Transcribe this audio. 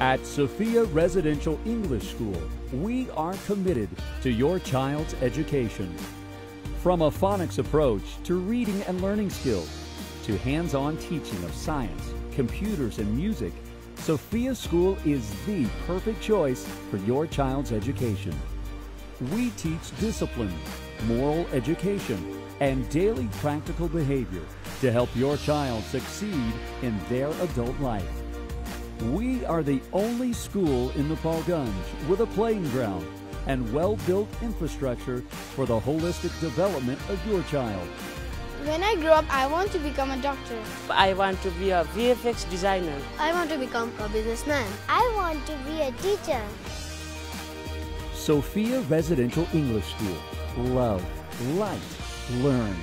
At Sophia Residential English School, we are committed to your child's education. From a phonics approach to reading and learning skills, to hands on teaching of science, computers, and music, Sophia School is the perfect choice for your child's education. We teach discipline, moral education, and daily practical behavior to help your child succeed in their adult life. We are the only school in the Gunj with a playing ground and well built infrastructure for the holistic development of your child. When I grow up, I want to become a doctor. I want to be a VFX designer. I want to become a businessman. I want to be a teacher. Sophia Residential English School. Love, light, learn.